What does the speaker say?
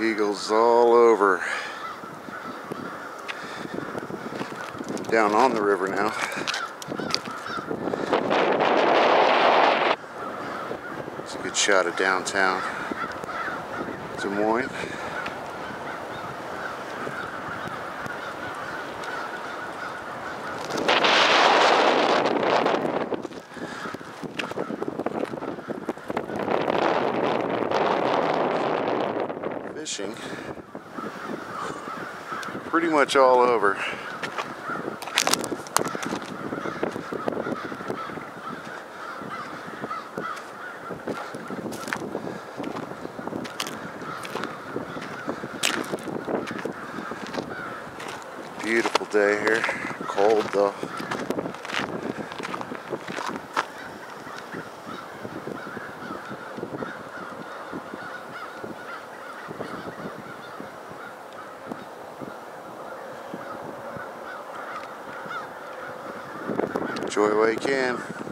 Eagles all over. Down on the river now. It's a good shot of downtown Des Moines. Fishing pretty much all over. Beautiful day here, cold though. Enjoy while you can.